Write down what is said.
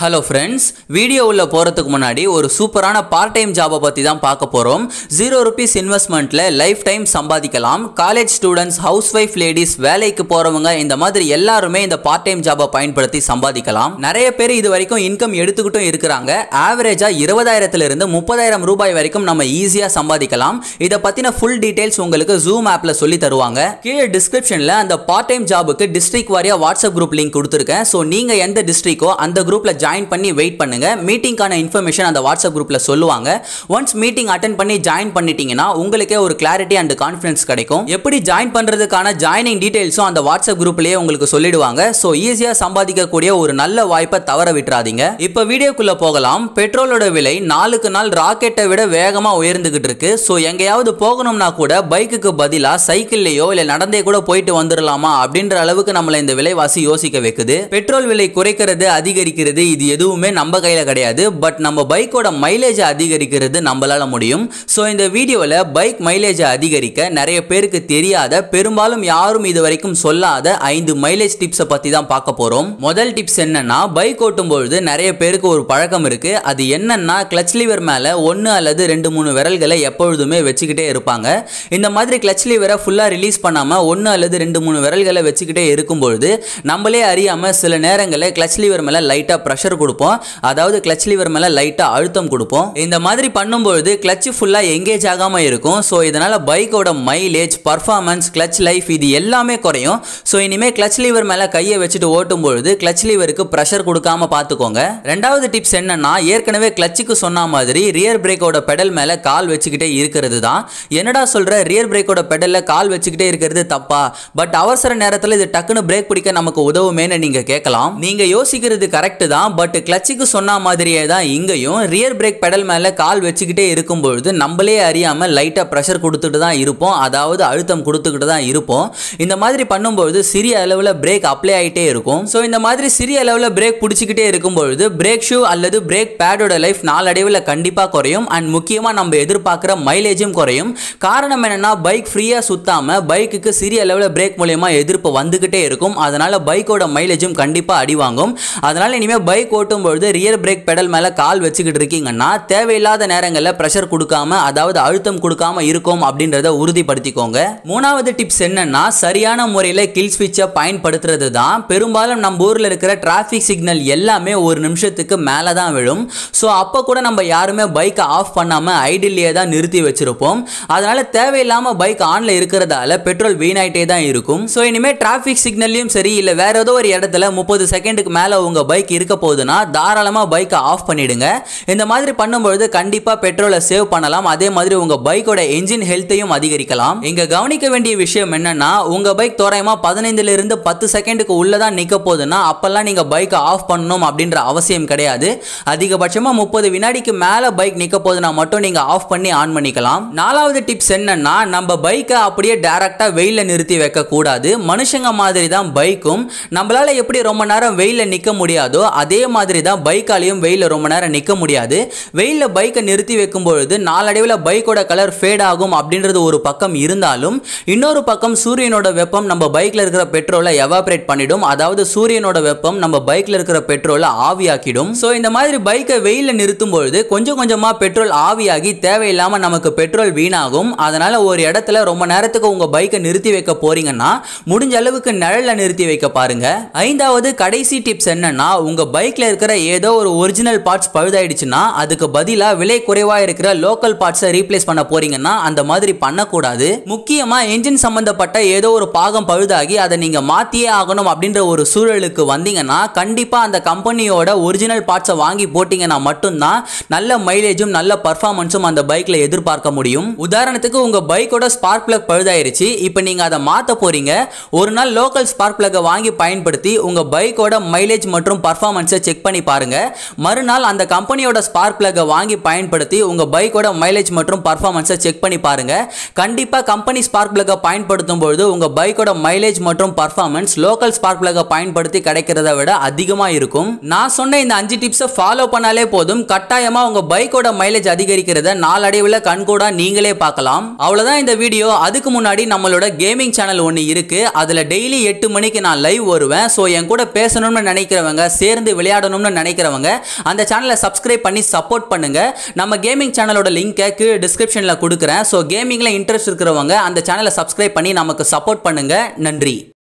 Hello friends video உள்ள போகிறதுக்கு முன்னாடி ஒரு சூப்பரான பார்ட் டைம் ஜாபை பற்றி தான் பார்க்க போகிறோம் ஜீரோ ருபீஸ் இன்வெஸ்ட்மெண்ட்டில் லைஃப் டைம் சம்பாதிக்கலாம். College students house wife ladies வேலைக்கு போகிறவங்க இந்த மாதிரி எல்லாருமே இந்த பார்ட் டைம் ஜாபை பயன்படுத்தி சம்பாதிக்கலாம். நிறைய பேர் இது வரைக்கும் இன்கம் எடுத்துக்கிட்டும் இருக்கிறாங்க. ஆவரேஜாக இருபதாயிரத்துலேருந்து முப்பதாயிரம் ரூபாய் வரைக்கும் நம்ம ஈஸியாக சம்பாதிக்கலாம். இதை பற்றின ஃபுல் டீட்டெயில்ஸ் உங்களுக்கு ஜூம் ஆப்பில் சொல்லி தருவாங்க. கீழே டிஸ்கிரிப்ஷனில் அந்த பார்ட் டைம் ஜாபுக்கு டிஸ்ட்ரிக்ட் வாரியாக வாட்ஸ்அப் குரூப் லிங்க் கொடுத்துருக்கேன். ஸோ நீங்கள் எந்த டிஸ்ட்ரிக்கோ அந்த குரூப்பில் ஜாயின் பண்ணி வெயிட் பண்ணுங்க. மீட்டிங்கான இன்ஃபர்மேஷன் அந்த வாட்ஸ்அப் குரூப்பில் சொல்லுவாங்க. ஒன்ஸ் மீட்டிங் அட்டன் பண்ணி ஜாயின் பண்ணிட்டீங்கன்னா உங்களுக்கே ஒரு கிளாரிட்டி அண்ட் கான்ஃபிடன்ஸ் கிடைக்கும். எப்படி ஜாயின் பண்ணுறதுக்கான ஜாயினிங் டீட்டெயில்ஸும் அந்த வாட்ஸ்அப் குரூப்லேயே உங்களுக்கு சொல்லிடுவாங்க. ஸோ ஈஸியாக சம்பாதிக்கக்கூடிய ஒரு நல்ல வாய்ப்பை தவற விட்டுறாதீங்க. இப்போ வீடியோக்குள்ளே போகலாம். பெட்ரோலோட விலை நாளுக்கு நாள் ராக்கெட்டை விட வேகமாக உயர்ந்துகிட்டு இருக்கு. ஸோ எங்கேயாவது போகணும்னா கூட பைக்குக்கு பதிலாக சைக்கிள்லேயோ இல்லை நடந்தே கூட போயிட்டு வந்துடலாமா அப்படின்ற அளவுக்கு நம்மளை இந்த விலைவாசி யோசிக்க வைக்குது. பெட்ரோல் விலை குறைக்கிறது அதிகரிக்கிறது இது எதுவுமே நம்ம கையில் கிடையாது. பட் நம்ம பைக்கோட மைலேஜை அதிகரிக்கிறது நம்மளால முடியும். ஸோ இந்த வீடியோவில் பைக் மைலேஜை அதிகரிக்க நிறைய பேருக்கு தெரியாத பெரும்பாலும் யாரும் இது வரைக்கும் சொல்லாத ஐந்து மைலேஜ் டிப்ஸை பற்றி தான் பார்க்க போகிறோம் முதல் டிப்ஸ் என்னன்னா பைக் ஓட்டும் பொழுது நிறைய பேருக்கு ஒரு பழக்கம் இருக்கு. அது என்னன்னா கிளச் லிவர் மேலே ஒன்று அல்லது ரெண்டு மூணு விரல்களை எப்பொழுதுமே வச்சுக்கிட்டே இருப்பாங்க. இந்த மாதிரி கிளச் லிவரை ஃபுல்லாக ரிலீஸ் பண்ணாமல் ஒன்று அல்லது ரெண்டு மூணு விரல்களை வச்சுக்கிட்டே இருக்கும்பொழுது நம்மளே அறியாமல் சில நேரங்களில் கிளச் லிவர் மேலே லைட்டாக ப்ரெஷர் கொடுப்போம். அதாவது கிளச் லிவர் மேலே லைட்டாக அழுத்தம் கொடுப்போம். இந்த மாதிரி பண்ணும்பொழுது கிளச் ஃபுல்லாக எங்கேஜ் ஆகாமல் இருக்கும். ஸோ இதனால் பைக்கோட மைலேஜ் பர்ஃபார்மன்ஸ் கிளச் லைஃப் இது எல்லாமே குறையும். ஸோ இனிமேல் கிளச் லிவர் மேலே கையை வச்சுட்டு ஓட்டும் பொழுது கிளச் லிவருக்கு ப்ரெஷர் கொடுக்காம பார்த்துக்கோங்க. ரெண்டாவது டிப்ஸ் என்னன்னா ஏற்கனவே கிளச்சுக்கு சொன்ன மாதிரி ரியர் பிரேக்கோட பெடல் மேலே கால் வச்சுக்கிட்டே இருக்கிறது தான். என்னடா சொல்கிற ரியர் பிரேக்கோட பெடலில் கால் வச்சுக்கிட்டே இருக்கிறது தப்பா? பட் அவசர நேரத்தில் இது டக்குன்னு பிரேக் பிடிக்க நமக்கு உதவுமேன்னு நீங்கள் கேட்கலாம். நீங்கள் யோசிக்கிறது கரெக்டு தான். பட் கிளச்சுக்கு சொன்ன மாதிரியே தான் இங்கேயும் ரியர் பிரேக் பெடல் மேலே கால் வச்சுக்கிட்டே இருக்கும் பொழுது நம்மளே அறியாமல் லைட்டாக ப்ரெஷர் கொடுத்துட்டு தான் இருப்போம். அதாவது அழுத்தம் கொடுத்துக்கிட்டு தான் இருப்போம். இந்த மாதிரி பண்ணும்பொழுது சிறிய அளவில் பிரேக் அப்ளை ஆகிட்டே இருக்கும். ஸோ இந்த மாதிரி சிறிய அளவில் பிரேக் பிடிச்சிக்கிட்டே இருக்கும் பொழுது பிரேக் ஷூ அல்லது பிரேக் பேடோட லைஃப் நாளடைவில் கண்டிப்பாக குறையும். அண்ட் முக்கியமாக நம்ம எதிர்பார்க்குற மைலேஜும் குறையும். காரணம் என்னென்னா பைக் ஃப்ரீயாக சுத்தாமல் பைக்குக்கு சிறிய அளவில் பிரேக் மூலயமா எதிர்ப்பு வந்துக்கிட்டே இருக்கும். அதனால் பைக்கோட மைலேஜும் கண்டிப்பாக அடி வாங்கும். அதனால் இனிமேல் பைக் ஓட்டும் பொழுது ரியர் பிரேக் பெடல் மேலே கால் வச்சுக்கிட்டு இருக்கீங்கன்னா தேவையில்லாத நேரங்களில் ப்ரெஷர் கொடுக்காம அதாவது அழுத்தம் கொடுக்காம இருக்கும் அப்படின்றத உறுதிப்படுத்திக்கோங்க. மூணாவது டிப்ஸ் என்னன்னா சரியான முறையில் கில் ஸ்விட்சை பயன்படுத்துறது தான். பெரும்பாலும் நம்ம ஊரில் இருக்கிற டிராஃபிக் சிக்னல் எல்லாமே ஒரு நிமிஷத்துக்கு மேலே தான் விழும். ஸோ அப்போ கூட நம்ம யாருமே பைக்கை ஆஃப் பண்ணாமல் ஐடில்லையே தான் நிறுத்தி வச்சிருப்போம். அதனால தேவையில்லாமல் பைக் ஆனில் இருக்கிறதால பெட்ரோல் வீணாயிட்டே தான் இருக்கும். ஸோ இனிமேல் டிராஃபிக் சிக்னல்லையும் சரி இல்லை வேற ஏதோ ஒரு இடத்துல முப்பது செகண்டுக்கு மேலே உங்கள் பைக் இருக்க போகுதுன்னா தாராளமாக பைக்கை ஆஃப் பண்ணிவிடுங்க இந்த மாதிரி பண்ணும்பொழுது கண்டிப்பாக பெட்ரோலை சேவ் பண்ணலாம். அதே மாதிரி உங்கள் பைக்கோட என்ஜின் ஹெல்த்தையும் அதிகரிக்கலாம். இங்கே கவனிக்க வேண்டிய விஷயம் என்னென்னா உங்கள் பைக் தோராயமாக பதினைந்துலேருந்து பத்து செகண்டுக்கு உள்ளே தான் நிற்க போகுதுன்னா அப்போல்லாம் நீங்கள் பைக்கை ஆஃப் பண்ணணும் அப்படின்ற அவசியம் கிடையாது. அதிகபட்சமாக முப்பது வினாடிக்கு மேலே பைக் நிற்க போதுன்னா மட்டும் நீங்கள் ஆஃப் பண்ணி ஆன் பண்ணிக்கலாம். நாலாவது டிப்ஸ் என்னன்னா நம்ம பைக்கை அப்படியே டேரெக்டாக வெயிலில் நிறுத்தி வைக்கக்கூடாது. மனுஷங்க மாதிரி தான் பைக்கும் நம்மளால எப்படி ரொம்ப நேரம் வெயிலில் நிற்க முடியாதோ அதே அதே மாதிரி தான் பைக்காலையும் வெயிலில் ரொம்ப நேரம் நிற்க முடியாது. வெயிலில் பைக்கை நிறுத்தி வைக்கும் பொழுது நாளடைவில் பைக்கோட கலர் ஃபேட் ஆகும் அப்படின்றது ஒரு பக்கம் இருந்தாலும் இன்னொரு பக்கம் சூரியனோட வெப்பம் நம்ம பைக்கில் இருக்கிற பெட்ரோலை எவாபரேட் பண்ணிடும். அதாவது சூரியனோட வெப்பம் நம்ம பைக்கில் இருக்கிற பெட்ரோலை ஆவியாக்கிடும். ஸோ இந்த மாதிரி பைக்கை வெயிலில் நிறுத்தும் பொழுது கொஞ்சம் கொஞ்சமாக பெட்ரோல் ஆவியாகி தேவையில்லாமல் நமக்கு பெட்ரோல் வீணாகும். அதனால் ஒரு இடத்துல ரொம்ப நேரத்துக்கு உங்கள் பைக்கை நிறுத்தி வைக்க போறீங்கன்னா முடிஞ்ச அளவுக்கு நிழலில் நிறுத்தி வைக்க பாருங்கள் ஐந்தாவது கடைசி டிப்ஸ் என்னன்னா உங்கள் பைக் பைக்ல இருக்கிற ஏதோ ஒரு ஒரிஜினல் பார்ட்ஸ் பழுதாயிடுச்சுன்னா அதுக்கு பதிலாக விலை குறைவாக இருக்கிற லோக்கல் பார்ட்ஸை ரீப்ளேஸ் பண்ண போறீங்கன்னா அந்த மாதிரி பண்ணக்கூடாது. முக்கியமா என்ஜின் சம்பந்தப்பட்ட ஏதோ ஒரு பாகம் பழுதாகி அதை நீங்க மாத்தியே ஆகணும் அப்படின்ற ஒரு சூழலுக்கு வந்தீங்கன்னா கண்டிப்பாக அந்த கம்பெனியோட ஒரிஜினல் பார்ட்ஸை வாங்கி போட்டிங்கன்னா மட்டும்தான் நல்ல மைலேஜும் நல்ல பர்ஃபார்மன்ஸும் அந்த பைக்கில் எதிர்பார்க்க முடியும். உதாரணத்துக்கு உங்க பைக்கோட ஸ்பார்க் பிளக் பழுதாயிருச்சு. இப்போ நீங்க அதை மாற்ற போறீங்க. ஒரு நாள் லோக்கல் ஸ்பார்க் பிளக்கை வாங்கி பயன்படுத்தி உங்கள் பைக்கோட மைலேஜ் மற்றும் பர்ஃபார்மன்ஸை செக் பண்ணி பாருங்கள் மறுநாள் அந்த கம்பெனியோட ஸ்பார்க் பிளக்கை வாங்கி பயன்படுத்தி உங்கள் பைக்கோட மைலேஜ் மற்றும் பர்ஃபார்மன்ஸை செக் பண்ணி பாருங்கள் கண்டிப்பாக கம்பெனி ஸ்பார்க் பிளக்கை பயன்படுத்தும் பொழுது உங்கள் பைக்கோட மைலேஜ் மற்றும் பர்ஃபார்மன்ஸ் லோக்கல் ஸ்பார்க் பிளக்கை பயன்படுத்தி கிடைக்கிறத விட அதிகமாக இருக்கும். நான் சொன்ன இந்த அஞ்சு டிப்ஸை ஃபாலோ பண்ணாலே போதும். கட்டாயமாக உங்கள் பைக்கோட மைலேஜ் அதிகரிக்கிறத நாளடைவில் கண்கூடாக நீங்களே பார்க்கலாம். அவ்வளோதான் இந்த வீடியோ அதுக்கு முன்னாடி நம்மளோட கேமிங் சேனல் ஒன்று இருக்குது அதில் டெய்லி எட்டு மணிக்கு நான் லைவ் வருவேன் ஸோ என் கூட பேசணும்னு நினைக்கிறவங்க சேர்ந்து விளையாட விளையாடணும்னு நினைக்கிறவங்க அந்த சேனலை சப்ஸ்கிரைப் பண்ணி சப்போர்ட் பண்ணுங்க. நம்ம கேமிங் சேனலோட லிங்கை கீழே டிஸ்கிரிப்ஷனில் கொடுக்குறேன். ஸோ கேமிங்கில் இன்ட்ரெஸ்ட் இருக்கிறவங்க அந்த சேனலை சப்ஸ்கிரைப் பண்ணி நமக்கு சப்போர்ட் பண்ணுங்க. நன்றி.